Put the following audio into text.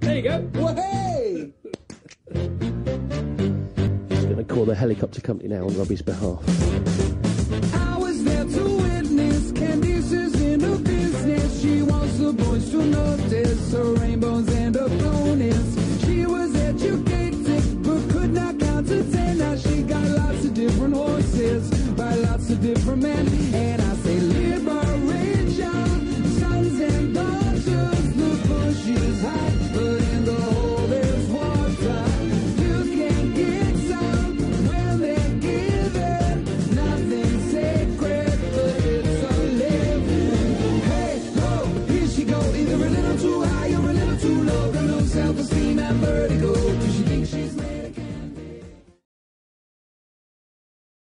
There you go. Well! He's going to call the helicopter company now on Robbie's behalf. I was there to witness in business. She wants the boys to notice her rainbows and her bonus. She was educated but could not count to ten. Now she got lots of different horses by lots of different men. And vertigo.